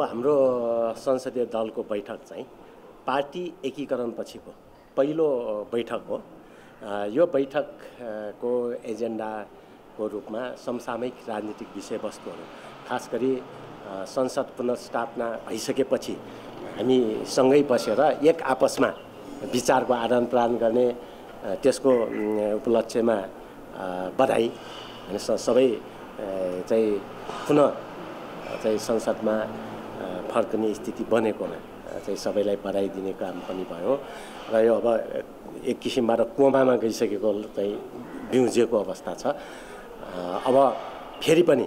हाम्रो संसदीय दलको बैठक चाहिँ पार्टी एकीकरण पछिको पहिलो बैठक हो। यो बैठकको एजेन्डाको रूपमा समसामयिक राजनीतिक विषयवस्तुहरू खास गरी संसद पुनर्स्थापना भइसकेपछि हामी सँगै बसेर एक आपसमा विचारको आदान प्रदान गर्ने त्यसको उपलक्ष्यमा बधाई सबै चाहिँ पुनः चाहिँ संसदमा फर्कने स्थिति बनेकोमा चाहिँ सबैलाई बधाई दिने काम पनि भयो। र यो अब एक किसिमबाट कोमामा गइसकेको चाहिँ बिउजिएको अवस्था छ। अब फेरि पनि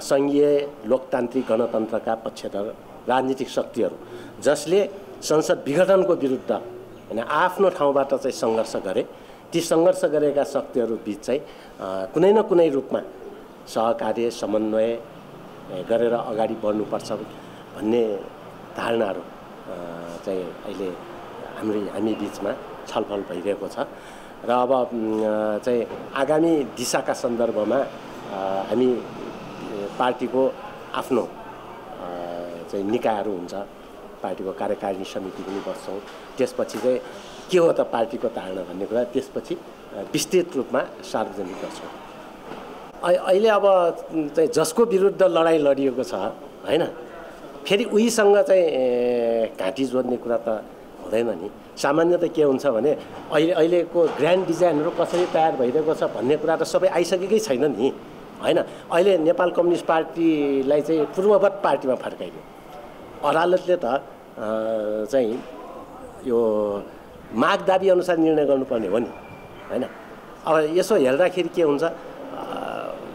सङ्घीय लोकतान्त्रिक गणतन्त्रका पक्षधर राजनीतिक शक्तिहरू जसले संसद विघटनको विरुद्ध होइन आफ्नो ठाउँबाट चाहिँ सङ्घर्ष गरे ती सङ्घर्ष गरेका शक्तिहरू बिच चाहिँ कुनै न कुनै रूपमा सहकार्य समन्वय गरेर अगाडि बढ्नुपर्छ भन्ने धारणाहरू चाहिँ अहिले हाम्रो हामी बिचमा छलफल भइरहेको छ। र अब चाहिँ आगामी दिशाका सन्दर्भमा हामी पार्टीको आफ्नो चाहिँ निकायहरू हुन्छ पार्टीको कार्यकारिणी समिति पनि बस्छौँ। त्यसपछि चाहिँ के हो त पार्टीको धारणा भन्ने कुरा? त्यसपछि विस्तृत रूपमा सार्वजनिक गर्छौँ। अहिले अब चाहिँ जसको विरुद्ध लडाइँ लडिएको छ होइन? फेरि उहीसँग चाहिँ घाँटी जोड्ने कुरा त हुँदैन नि। सामान्य त के हुन्छ भने अहिले अहिलेको ग्रान्ड डिजाइनहरू कसरी तयार भइरहेको छ भन्ने कुरा त सबै आइसकेकै छैन नि होइन? अहिले नेपाल कम्युनिस्ट पार्टीलाई चाहिँ पूर्ववत पार्टीमा फर्काइयो। अदालतले त चाहिँ यो माग दाबी अनुसार निर्णय गर्नुपर्ने हो नि होइन? अब यसो हेर्दाखेरि के हुन्छ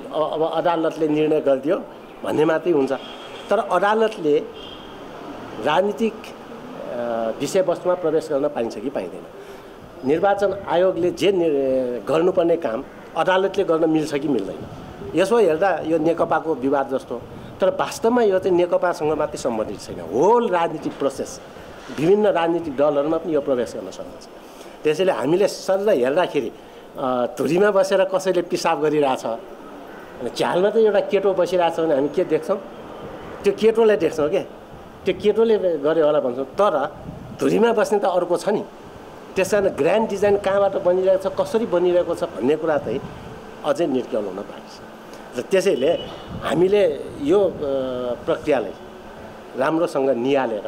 अब अदालतले निर्णय गरिदियो भन्ने मात्रै हुन्छ। तर अदालतले राजनीतिक विषयवस्तुमा प्रवेश गर्न पाइन्छ कि पाइँदैन? निर्वाचन आयोगले जे गर्नुपर्ने काम अदालतले गर्न मिल्छ कि मिल्दैन? यसो हेर्दा यो नेकपाको विवाद जस्तो। तर वास्तवमा यो चाहिँ नेकपासँग मात्रै सम्बन्धित छैन। होल राजनीतिक प्रोसेस विभिन्न राजनीतिक दलहरूमा पनि यो प्रवेश गर्न सक्दछ। त्यसैले हामीले सर हेर्दाखेरि धुरीमा बसेर कसैले पिसाब गरिरहेछ अनि झ्यालमा त एउटा केटो बसिरहेछ भने हामी के देख्छौँ? त्यो केटोलाई देख्छौँ क्या त्यो केटोले गर्यो होला भन्छौँ तर धुरीमा बस्ने त अर्को छ नि। त्यस कारण ग्रान्ड डिजाइन कहाँबाट बनिरहेको छ कसरी बनिरहेको छ भन्ने कुरा चाहिँ अझै निर्क्याउनु हुन बाँकी छ। र त्यसैले हामीले यो प्रक्रियालाई राम्रोसँग निहालेर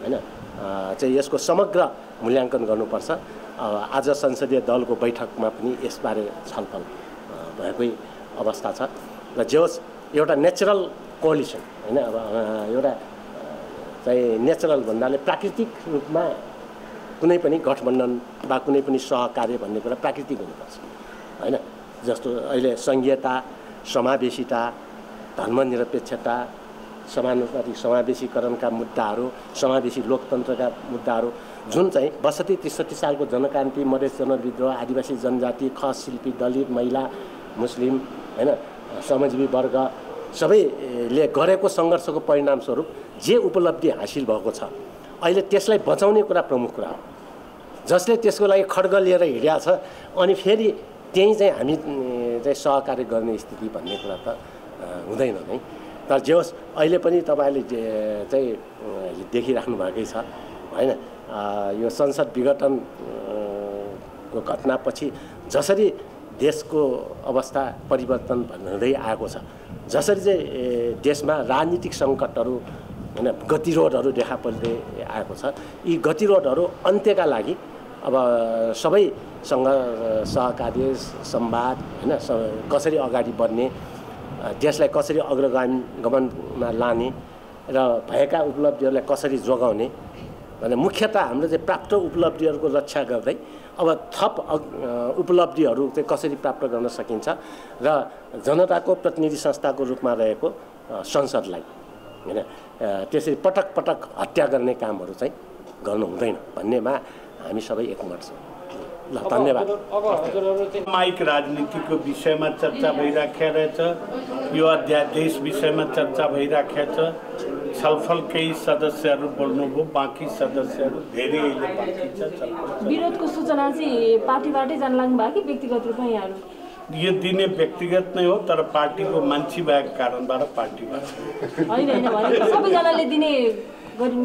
होइन चाहिँ यसको समग्र मूल्याङ्कन गर्नुपर्छ। आज संसदीय दलको बैठकमा पनि यसबारे छलफल भएकै अवस्था छ र जे होस् एउटा नेचुरल कोलिसन होइन? अब एउटा चाहिँ नेचुरल भन्नाले प्राकृतिक रूपमा कुनै पनि गठबन्धन वा कुनै पनि सहकार्य भन्ने कुरा प्राकृतिक हुनुपर्छ होइन? जस्तो अहिले सङ्घीयता समावेशिता धर्मनिरपेक्षता समानुपातिक समावेशीकरणका मुद्दाहरू समावेशी लोकतन्त्रका मुद्दाहरू जुन चाहिँ बसती त्रिसठी सालको जनक्रान्ति मधेस जनविद्रोह आदिवासी जनजाति खस शिल्पी दलित महिला मुस्लिम होइन? श्रमजीवी वर्ग सबैले गरेको सङ्घर्षको परिणामस्वरूप जे उपलब्धि हासिल भएको छ अहिले त्यसलाई बचाउने कुरा प्रमुख कुरा हो। जसले त्यसको लागि खड्ग लिएर हिँडेको छ अनि फेरि त्यहीँ चाहिँ हामी चाहिँ सहकार्य गर्ने स्थिति भन्ने कुरा त हुँदैन नै। तर जे होस् अहिले पनि तपाईँले चाहिँ देखिराख्नु भएकै छ होइन? यो संसद विघटन अँ, को घटनापछि जसरी देशको अवस्था परिवर्तन हुँदै आएको छ। जसरी चाहिँ देशमा राजनीतिक सङ्कटहरू होइन गतिरोधहरू देखा पर्दै आएको छ। यी गतिरोधहरू अन्त्यका लागि अब सबैसँग सहकार्य संवाद होइन कसरी अगाडि बढ्ने देशलाई कसरी अग्रगामी गमनमा लाने र भएका उपलब्धिहरूलाई कसरी जोगाउने भने मुख्यतः हाम्रो चाहिँ प्राप्त उपलब्धिहरूको रक्षा गर्दै अब थप उपलब्धिहरू चाहिँ कसरी प्राप्त गर्न सकिन्छ र जनताको प्रतिनिधि संस्थाको रूपमा रहेको संसदलाई होइन? त्यसरी पटक पटक हत्या गर्ने कामहरू चाहिँ गर्नु हुँदैन भन्नेमा हामी सबै एकमत छौँ। ल धन्यवाद। सामायिक राजनीतिको विषयमा चर्चा भइराखेको रहेछ यो अध्यादेश विषयमा चर्चा भइराखेको छ। छलफलकै सदस्यहरू बोल्नुभयो बाँकी सदस्यहरू धेरै अहिले बाँकी छ विरोधको सूचना चाहिँ पार्टीबाटै जान लाग्नु भयो कि व्यक्तिगत रूपमा यहाँहरू? यो दिने व्यक्तिगत नै हो तर पार्टीको मान्छे भएको कारणबाट पार्टीबाट। सबैजनाले दिने गरिनु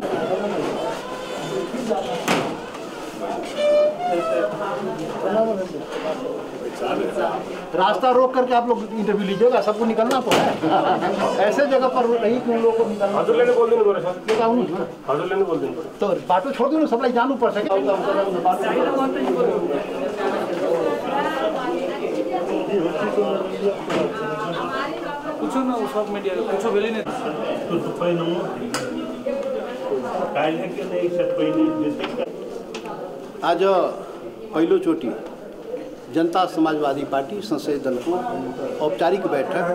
रास्ता रोक करके आप लोग इंटरव्यू लीजिएगा सबको निकलना तो है। ऐसे जगह पर नहीं कि उन लोगों को निकलना। हजुरले नै बोलिदिनु पऱ्यो सर। त्यो त आउनु न हजुरले नै बोलिदिनु पऱ्यो तो बाटो छोडिदिनु सबलाई जानुपर्छ कि पूछो न ऊ सब मिडिया पूछो भेलै नै त्यो त पहिलो काहिले के नै एकसाथ पहिले जस्तै आज पहिलोचोटि जनता समाजवादी पार्टी संसदीय दल को औपचारिक बैठक,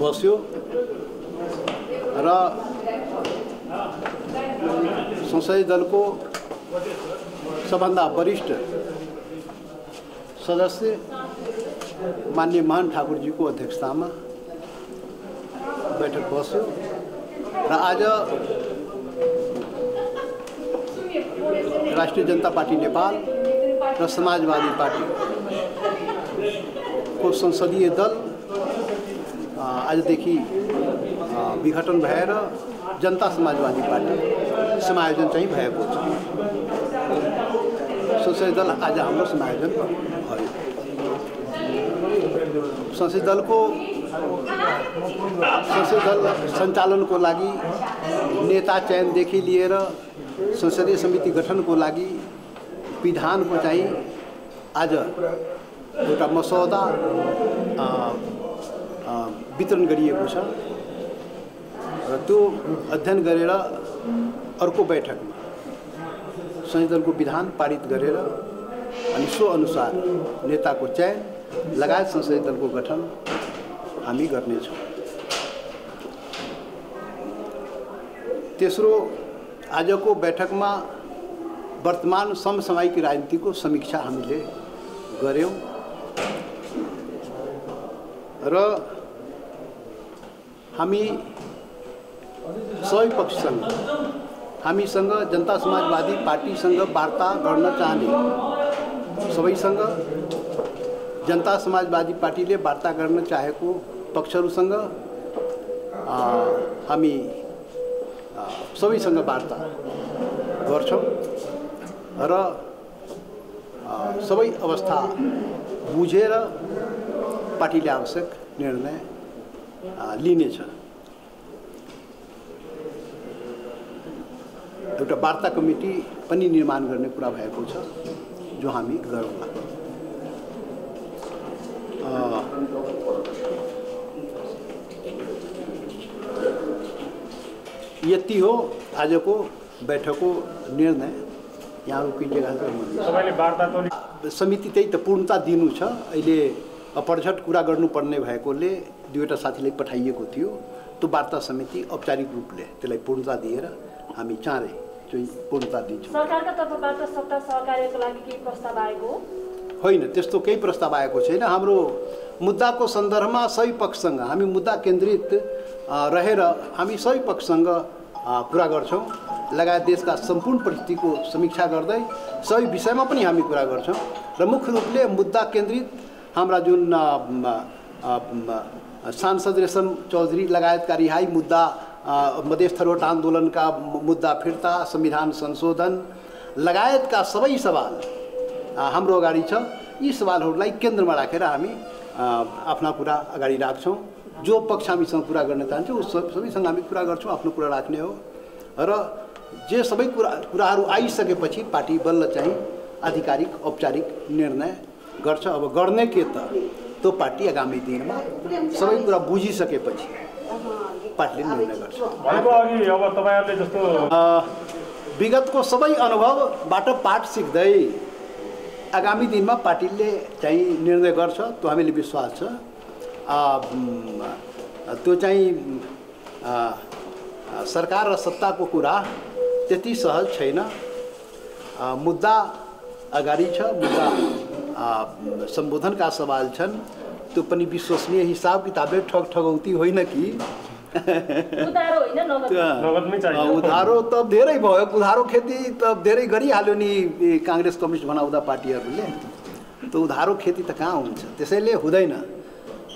बस्यो र संसदीय दलको सबभन्दा वरिष्ठ सदस्य मान्य महान ठाकुरजीको अध्यक्षतामा बैठक बस्यो र आज राष्ट्रिय जनता पार्टी नेपाल र समाजवादी पार्टीको संसदीय दल आजदेखि विघटन भएर जनता समाजवादी पार्टी। समायोजन चाहिँ भएको छ संसदीय दल आज हाम्रो समायोजन भयो। संसदीय दलको संसदीय दल सञ्चालनको लागि नेता चयनदेखि लिएर संसदीय समिति गठनको लागि विधानको चाहिँ आज एउटा मसौदा वितरण गरिएको छ। र त्यो अध्ययन गरेर अर्को बैठकमा दलको विधान पारित गरेर अनि सो अनुसार नेताको चयन लगायत संसदीय दलको गठन हामी गर्नेछौँ। तेस्रो आजको बैठकमा वर्तमान समसामयिक राजनीतिको समीक्षा हामीले गऱ्यौँ र हामी सबै पक्षसँग हामीसँग जनता समाजवादी पार्टीसँग वार्ता गर्न चाहने सबैसँग जनता समाजवादी पार्टीले वार्ता गर्न चाहेको पक्षहरूसँग हामी सबैसँग वार्ता गर्छौँ। र सबै अवस्था बुझेर पार्टीले आवश्यक निर्णय लिनेछ एउटा वार्ता कमिटी पनि निर्माण गर्ने कुरा भएको छ जो हामी गरौँला। यति हो आजको बैठकको निर्णय। यहाँ रोकिन्जेगा तपाईँले वार्ता तोली समिति त्यही त पूर्णता दिनु छ। अहिले अपरझट कुरा गर्नुपर्ने भएकोले दुईवटा साथीलाई पठाइएको थियो। त्यो वार्ता समिति औपचारिक रूपले त्यसलाई पूर्णता दिएर हामी चाँडै चाहिँ पूर्णता दिन्छौँ। सरकारका तर्फबाट सत्ता सहकार्यको लागि केही प्रस्ताव आएको हो? होइन त्यस्तो केही प्रस्ताव आएको छैन। हाम्रो मुद्दाको सन्दर्भमा सबै पक्षसँग हामी मुद्दा केन्द्रित रहेर हामी सबै पक्षसँग कुरा गर्छौँ। लगायत देशका सम्पूर्ण परिस्थितिको समीक्षा गर्दै सबै विषयमा पनि हामी कुरा गर्छौँ र मुख्य रूपले मुद्दा केन्द्रित हाम्रा जुन सांसद रेशम चौधरी लगायतका रिहाई मुद्दा मधेस थरोट आन्दोलनका मुद्दा फिर्ता संविधान संशोधन लगायतका सबै सवाल हाम्रो अगाडि छ। यी सवालहरूलाई केन्द्रमा राखेर हामी आफ्ना कुरा अगाडि राख्छौँ। जो पक्ष हामीसँग कुरा गर्न चाहन्छ उस सब- सबैसँग हामी कुरा गर्छौँ आफ्नो कुरा राख्ने हो। र जे सबै कुरा कुराहरू आइसकेपछि पार्टी बल्ल चाहिँ आधिकारिक औपचारिक निर्णय गर्छ। अब गर्ने के त? त्यो पार्टी आगामी दिनमा सबै कुरा बुझिसकेपछि पार्टीले निर्णय गर्छ। जस्तो विगतको सबै अनुभवबाट पाठ सिक्दै आगामी दिनमा पार्टीले चाहिँ निर्णय गर्छ त्यो हामीले विश्वास छ। त्यो चाहिँ सरकार र सत्ताको कुरा त्यति सहज छैन। मुद्दा अगाडि छ मुद्दा सम्बोधनका सवाल छन्। त्यो पनि विश्वसनीय हिसाब किताबले ठग ठगौती होइन कि? उधारो त धेरै भयो। उधारो खेती त धेरै गरिहाल्यो नि काङ्ग्रेस कम्युनिस्ट बनाउँदा पार्टीहरूले। त उधारो खेती त कहाँ हुन्छ? त्यसैले हुँदैन।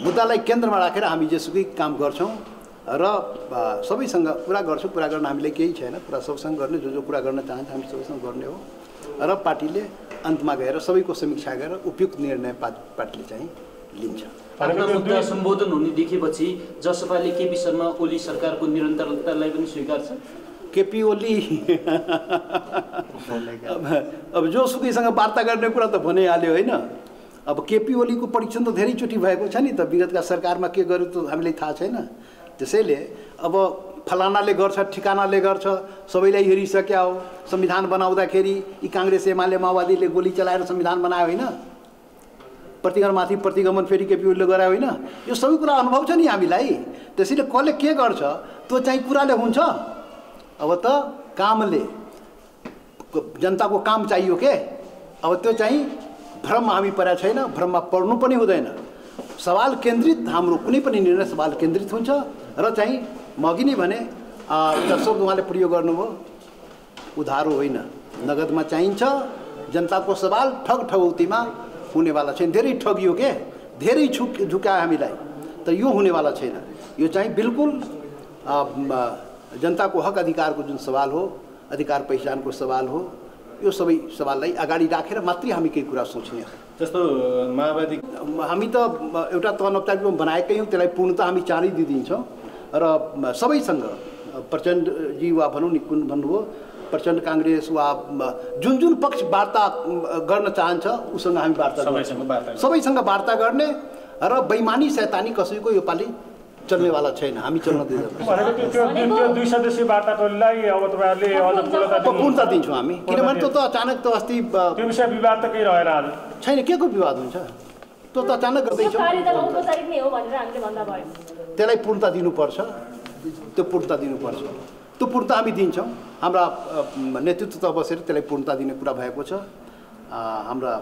मुद्दालाई केन्द्रमा राखेर हामी जेसुकै काम गर्छौँ। र सबैसँग कुरा गर्छौँ कुरा गर्न हामीले केही छैन। कुरा सबैसँग गर्ने जो जो कुरा गर्न चाहन्छ हामी सबैसँग गर्ने हो। र पार्टीले अन्तमा गएर सबैको समीक्षा गरेर उपयुक्त निर्णय पा पार्टीले चाहिँ लिन्छ। मुद्दा सम्बोधन हुने देखेपछि जसपाले केपी शर्मा ओली सरकारको निरन्तरतालाई पनि स्वीकार्छ? केपी ओली? अब अब जोसुकैसँग वार्ता गर्ने कुरा त भनिहाल्यो होइन? अब केपी ओलीको परीक्षण त धेरैचोटि भएको छ नि त। विगतका सरकारमा के गर्यो त हामीलाई थाहा छैन। त्यसैले अब फलानाले गर्छ ठिकानाले गर्छ सबैलाई हेरिसक्या हो। संविधान बनाउँदाखेरि यी काङ्ग्रेस एमाले माओवादीले गोली चलाएर संविधान बनायो होइन? प्रतिगमनमाथि प्रतिगमन फेरि केपी गरायो होइन? यो सबै कुरा अनुभव छ नि हामीलाई। त्यसैले कसले के गर्छ त्यो चाहिँ कुराले हुन्छ। अब त कामले जनताको काम चाहियो के? अब त्यो चाहिँ भ्रममा हामी परेका छैन भ्रममा पढ्नु पनि हुँदैन। सवाल केन्द्रित हाम्रो कुनै पनि निर्णय सवाल केन्द्रित हुन्छ। र चाहिँ म अघि नै भने शब्द उहाँले प्रयोग गर्नुभयो उधारो होइन। नगदमा चाहिन्छ जनताको सवाल ठग ठगौतीमा हुनेवाला छैन। धेरै ठगियो के? धेरै झुक झुकायो हामीलाई। त यो हुनेवाला छैन। यो चाहिँ बिल्कुल जनताको हक अधिकारको जुन सवाल हो अधिकार पहिचानको सवाल हो यो सबै सवाललाई अगाडि राखेर मात्रै हामी केही कुरा सोच्ने। जस्तो माओवादी हामी त एउटा रूपमा बनाएकै हौँ त्यसलाई पूर्णता हामी चाँडै दिइदिन्छौँ र सबैसँग प्रचण्डजी वा भनौँ नि कुन भन्नुभयो प्रचण्ड काङ्ग्रेस वा जुन जुन पक्ष वार्ता गर्न चाहन्छ उसँग हामी वार्ता। सबैसँग वार्ता गर्ने र बैमानी सैतानी कसैको योपालि चल्नेवाला छैन। हामी चल्न दिँदैनौँ। भनेको त्यो त्यो जुन त्यो दुई सदस्यीय वार्ता टोलीलाई अब तपाईँहरूले अझ पूर्णता दिनु पूर्णता दिन्छौँ हामी? किनभने त्यो त अचानक त अस्ति छैन। के को विवाद हुन्छ? त्यो त अचानक गर्दैछौँ त्यसलाई पूर्णता दिनुपर्छ। त्यो पूर्णता दिनुपर्छ। त्यो पूर्णता हामी दिन्छौँ। हाम्रा नेतृत्व बसेर त्यसलाई पूर्णता दिने कुरा भएको छ। हाम्रा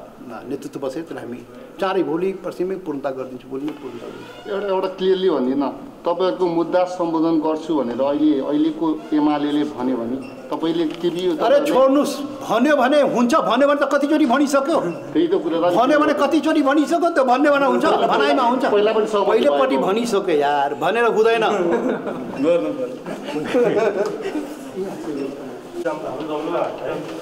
नेतृत्व बसेर त्यसलाई हामी चाँडै भोलि पर्सिमै पूर्णता गरिदिन्छौँ भोलि नै पूर्णता एउटा एउटा क्लियरली भनिदिन तपाईँहरूको मुद्दा सम्बोधन गर्छु भनेर अहिले अहिलेको एमाले भन्यो भने तपाईँले केपी अरे छोड्नुहोस् भन्यो भने हुन्छ भन्यो भने त कतिचोटि भनिसक्यो। त्यही त कुरा भन्यो भने कतिचोटि भनिसक्यो त्यो भन्ने भने हुन्छ भनाइमा हुन्छ। पहिला पनि पहिलोपट्टि। भनिसक्यो यार भनेर हुँदैन। गर्नु पर्यो।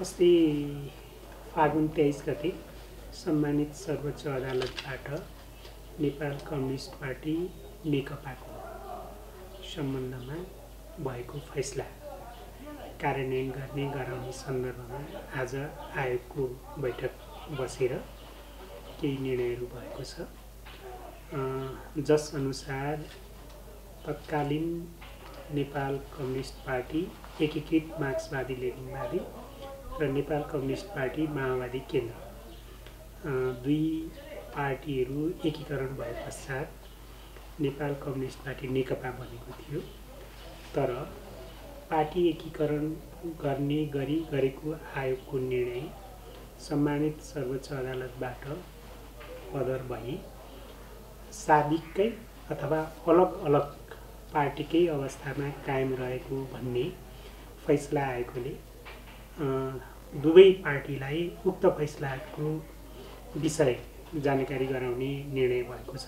अस्ति फागुन तेइस गते सम्मानित सर्वोच्च अदालतबाट नेपाल कम्युनिस्ट पार्टी नेकपाको सम्बन्धमा भएको फैसला कार्यान्वयन गर्ने गराउने सन्दर्भमा आज आयोगको बैठक बसेर केही निर्णयहरू भएको छ। जसअनुसार तत्कालीन नेपाल कम्युनिस्ट पार्टी एकीकृत मार्क्सवादी लेनिनवादी र नेपाल कम्युनिस्ट पार्टी माओवादी केन्द्र। दुई पार्टीहरू एकीकरण भए पश्चात नेपाल कम्युनिस्ट पार्टी नेकपा बनेको थियो। तर पार्टी एकीकरण गर्ने गरी गरेको आयोगको निर्णय सम्मानित सर्वोच्च अदालतबाट पदर भई साबिककै अथवा अलग अलग पार्टीकै अवस्थामा कायम रहेको भन्ने फैसला आएकोले दुवै पार्टीलाई उक्त फैसलाको विषय जानकारी गराउने निर्णय भएको छ।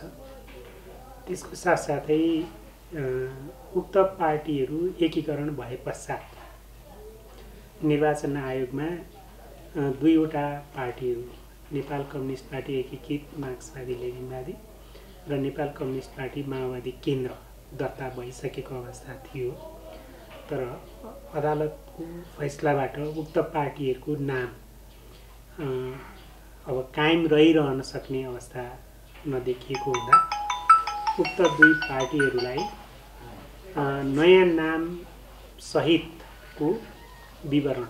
त्यसको साथसाथै उक्त पार्टीहरू एकीकरण भए पश्चात निर्वाचन आयोगमा दुईवटा पार्टीहरू नेपाल कम्युनिस्ट पार्टी एकीकृत मार्क्सवादी लेनिनवादी र नेपाल कम्युनिस्ट पार्टी माओवादी केन्द्र दर्ता भइसकेको अवस्था थियो। तर अदालतको फैसलाबाट उक्त पार्टीहरूको नाम अब कायम रहिरहन सक्ने अवस्था नदेखिएको हुँदा उक्त दुई पार्टीहरूलाई नयाँ नाम सहितको विवरण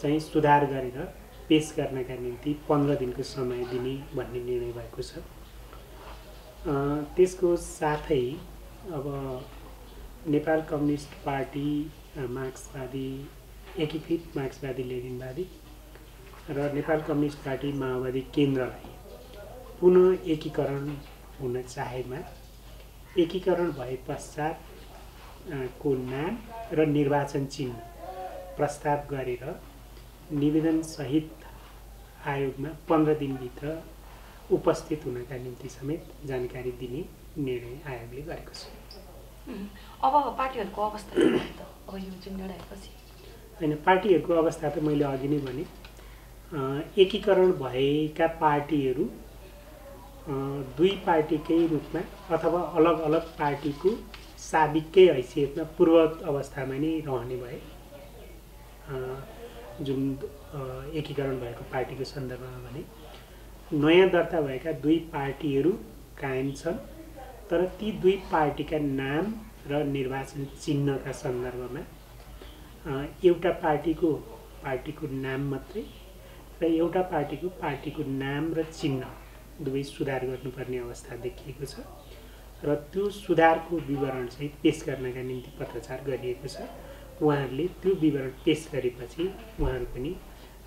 चाहिँ सुधार गरेर पेस गर्नका निम्ति पन्ध्र दिनको समय दिने भन्ने निर्णय भएको छ। त्यसको साथै अब नेपाल कम्युनिस्ट पार्टी मार्क्सवादी एकीकृत मार्क्सवादी लेनिनवादी र नेपाल कम्युनिस्ट पार्टी माओवादी केन्द्रलाई पुनः एकीकरण हुन चाहेमा एकीकरण भए पश्चात को नाम र निर्वाचन चिन्ह प्रस्ताव गरेर निवेदनसहित आयोगमा पन्ध्र दिनभित्र उपस्थित हुनका निम्ति समेत जानकारी दिने निर्णय आयोगले गरेको छ। अब पार्टीहरूको अवस्था यो जुन लडाइपछि। होइन पार्टीहरूको अवस्था त मैले अघि नै भने एकीकरण भएका पार्टीहरू दुई पार्टीकै रूपमा अथवा अलग अलग पार्टीको साबिककै हैसियतमा पूर्व अवस्थामा नै रहने भए जुन एकीकरण भएको पार्टीको सन्दर्भमा भने नयाँ दर्ता भएका दुई पार्टीहरू कायम छन्। तर ती दुई पार्टीका नाम र निर्वाचन चिन्हका सन्दर्भमा एउटा पार्टीको पार्टीको नाम मात्रै र एउटा पार्टीको पार्टीको नाम र चिन्ह दुवै सुधार गर्नुपर्ने अवस्था देखिएको छ र त्यो सुधारको विवरण चाहिँ पेस गर्नका निम्ति पत्रचार गरिएको छ। उहाँहरूले त्यो विवरण पेस गरेपछि उहाँहरू पनि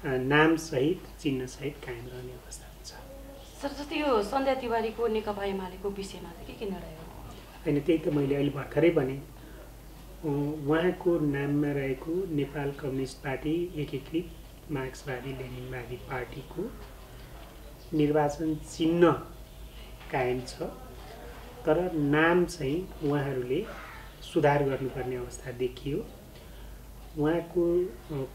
नामसहित चिन्हसहित कायम रहने अवस्था सर जस्तै यो सन्ध्या तिवारीको नेकपा एमालेको विषयमा चाहिँ के के निर्णय हो होइन त्यही त मैले अहिले भर्खरै भने। उहाँको नाममा रहेको नेपाल कम्युनिस्ट पार्टी एकीकृत मार्क्सवादी लेनिनवादी पार्टीको निर्वाचन चिन्ह कायम छ। तर नाम चाहिँ उहाँहरूले सुधार गर्नुपर्ने अवस्था देखियो। उहाँको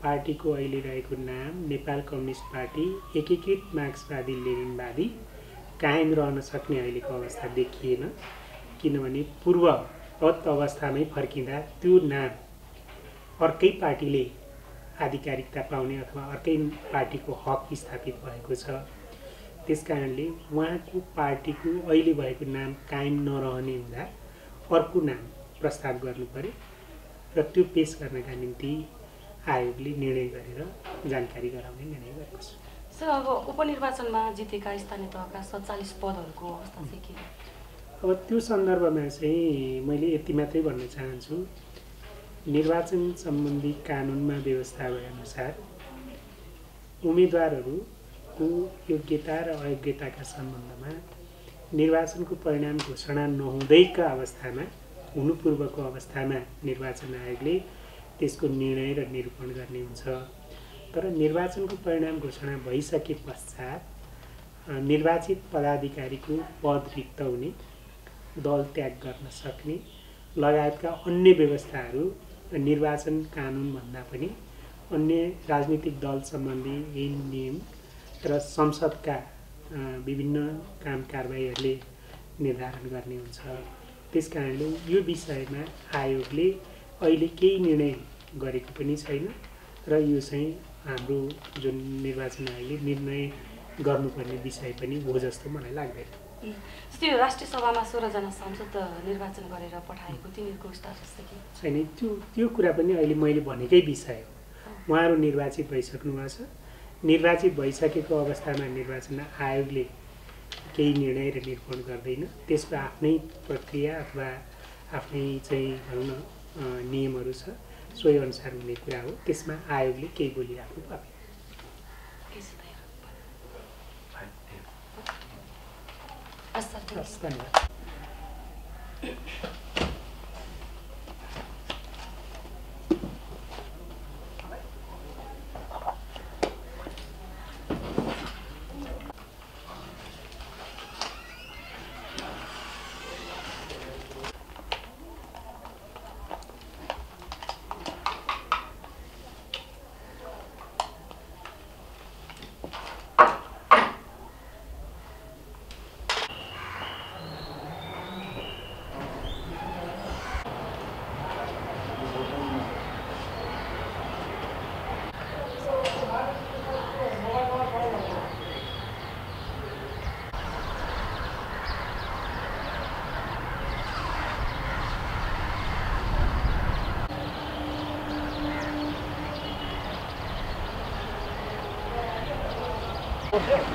पार्टीको अहिले रहेको नाम नेपाल कम्युनिस्ट पार्टी एकीकृत मार्क्सवादी लेनिनवादी। कायम रहन सक्ने अहिलेको अवस्था देखिएन किनभने पूर्ववत अवस्थामै फर्किँदा त्यो नाम अर्कै पार्टीले आधिकारिकता पाउने अथवा अर्कै पार्टीको हक स्थापित भएको छ। त्यस कारणले उहाँको पार्टीको अहिले भएको नाम कायम नरहने हुँदा अर्को नाम प्रस्ताव गर्नु पर्यो। र त्यो पेस गर्नका निम्ति आयोगले निर्णय गरेर जानकारी गराउने निर्णय गरेको छ। सर अब उपनिर्वाचनमा जितेका स्थानीय तहका सत्तालिस पदहरूको अवस्था चाहिँ के अब त्यो सन्दर्भमा चाहिँ मैले यति मात्रै भन्न चाहन्छु। निर्वाचन सम्बन्धी कानुनमा व्यवस्था भएअनुसार उम्मेदवारहरूको योग्यता र अयोग्यताका सम्बन्धमा निर्वाचनको परिणाम घोषणा नहुँदैका अवस्थामा हुनुपूर्वको अवस्थामा निर्वाचन आयोगले त्यसको निर्णय र निरूपण गर्ने हुन्छ। तर निर्वाचनको परिणाम घोषणा भइसके पश्चात निर्वाचित पदाधिकारीको पद रिक्त हुने दल त्याग गर्न सक्ने लगायतका अन्य व्यवस्थाहरू निर्वाचन कानुनभन्दा पनि अन्य राजनीतिक दल सम्बन्धी ऐन नियम र संसदका विभिन्न काम कारबाहीहरूले निर्धारण गर्ने हुन्छ। त्यस कारणले यो विषयमा आयोगले अहिले केही निर्णय गरेको पनि छैन र यो चाहिँ हाम्रो जुन निर्वाचन आयोगले निर्णय गर्नुपर्ने विषय पनि हो जस्तो मलाई लाग्दैन। जस्तै यो राष्ट्रिय सभामा सोह्रजना सांसद निर्वाचन गरेर पठाएको तिनीहरूको स्टाटस के छैन त्यो त्यो कुरा पनि अहिले मैले भनेकै विषय हो। उहाँहरू निर्वाचित भइसक्नु भएको छ। निर्वाचित भइसकेको अवस्थामा निर्वाचन आयोगले केही निर्णय र निरूपण गर्दैन। त्यसको आफ्नै प्रक्रिया अथवा आफ्नै चाहिँ भनौँ न नियमहरू छ। सोही अनुसार हुने कुरा हो। त्यसमा आयोगले केही बोलिराख्नु पर्दैन। धन्यवाद। एक साइड